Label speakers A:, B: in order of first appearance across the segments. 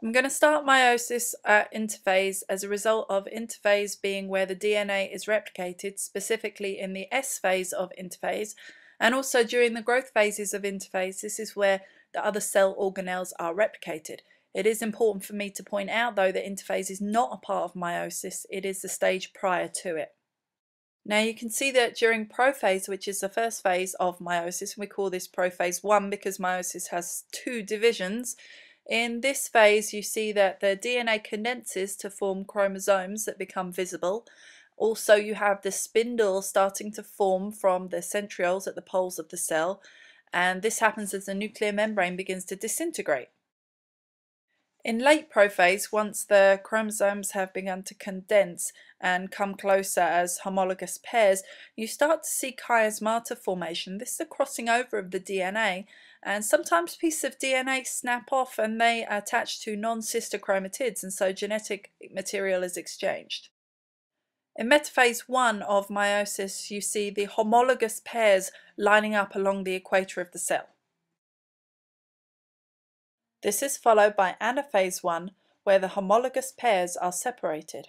A: I'm going to start meiosis at interphase as a result of interphase being where the DNA is replicated, specifically in the S phase of interphase, and also during the growth phases of interphase, this is where the other cell organelles are replicated. It is important for me to point out though that interphase is not a part of meiosis, it is the stage prior to it. Now you can see that during prophase, which is the first phase of meiosis, we call this prophase 1 because meiosis has two divisions, in this phase, you see that the DNA condenses to form chromosomes that become visible. Also, you have the spindle starting to form from the centrioles at the poles of the cell, and this happens as the nuclear membrane begins to disintegrate. In late prophase, once the chromosomes have begun to condense and come closer as homologous pairs, you start to see chiasmata formation. This is a crossing over of the DNA, and sometimes pieces of DNA snap off and they attach to non-sister chromatids, and so genetic material is exchanged. In metaphase 1 of meiosis, you see the homologous pairs lining up along the equator of the cell. This is followed by anaphase 1, where the homologous pairs are separated.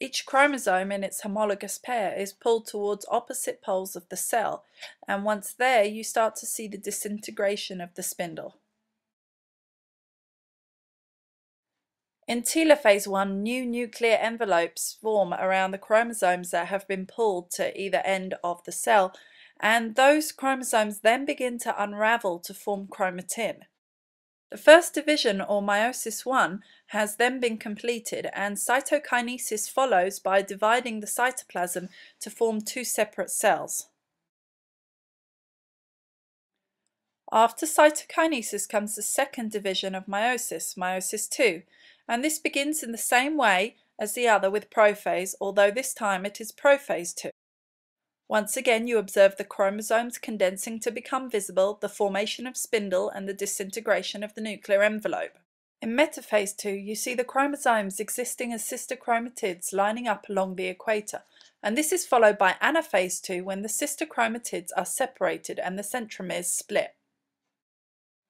A: Each chromosome in its homologous pair is pulled towards opposite poles of the cell, and once there you start to see the disintegration of the spindle. In telophase 1, new nuclear envelopes form around the chromosomes that have been pulled to either end of the cell, and those chromosomes then begin to unravel to form chromatin. The first division, or meiosis 1, has then been completed and cytokinesis follows by dividing the cytoplasm to form two separate cells. After cytokinesis comes the second division of meiosis, meiosis 2, and this begins in the same way as the other with prophase, although this time it is prophase 2. Once again, you observe the chromosomes condensing to become visible, the formation of spindle, and the disintegration of the nuclear envelope. In metaphase 2, you see the chromosomes existing as sister chromatids lining up along the equator, and this is followed by anaphase 2 when the sister chromatids are separated and the centromeres split.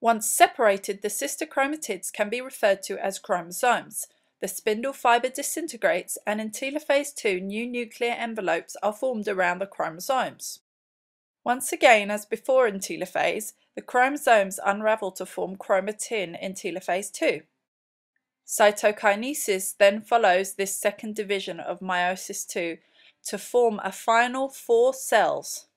A: Once separated, the sister chromatids can be referred to as chromosomes. The spindle fiber disintegrates and in telophase 2 new nuclear envelopes are formed around the chromosomes. Once again, as before in telophase, the chromosomes unravel to form chromatin in telophase 2. Cytokinesis then follows this second division of meiosis 2 to form a final four cells.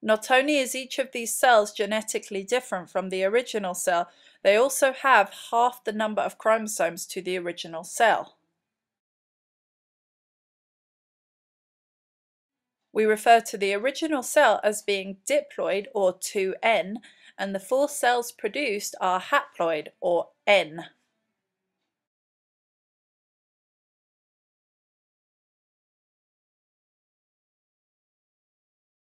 A: Not only is each of these cells genetically different from the original cell, they also have half the number of chromosomes to the original cell. We refer to the original cell as being diploid or 2N and the four cells produced are haploid or N.